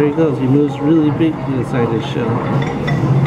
There he goes. He moves really big inside his shell.